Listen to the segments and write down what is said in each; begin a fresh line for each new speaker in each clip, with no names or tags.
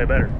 way better.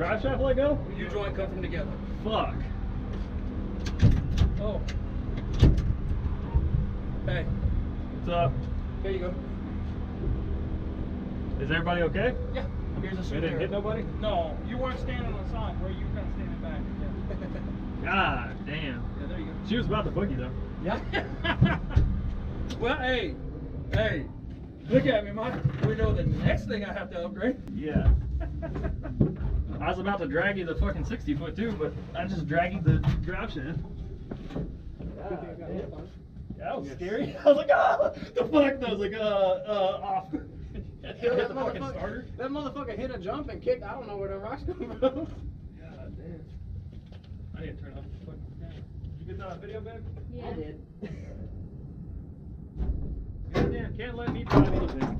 Drive shaft let go?
U joint cut them together.
Fuck.
Oh. Hey,
What's up?
There you go.
Is everybody okay?
Yeah, here's a
We
souvenir.
didn't hit nobody?
No, you weren't standing on the side, where you were kind of standing back. Yeah.
God damn.
yeah, there you go.
She was about to boogie though.
Yeah. well, hey, hey, look at me, Mike. We know the next thing I have to upgrade.
Yeah. I was about to drag you the fucking 60 foot too, but I just dragged you the drive shaft. That was scary. I was like, ah, the fuck? I was like, uh, uh, off.
Yeah,
hit
that
the fucking
motherfucker-
starter.
That motherfucker hit a jump and kicked. I don't know where the rocks come from.
God damn. I need to turn off the fucking camera. Did you get that video back?
Yeah.
I did.
Goddamn, can't let me drive either.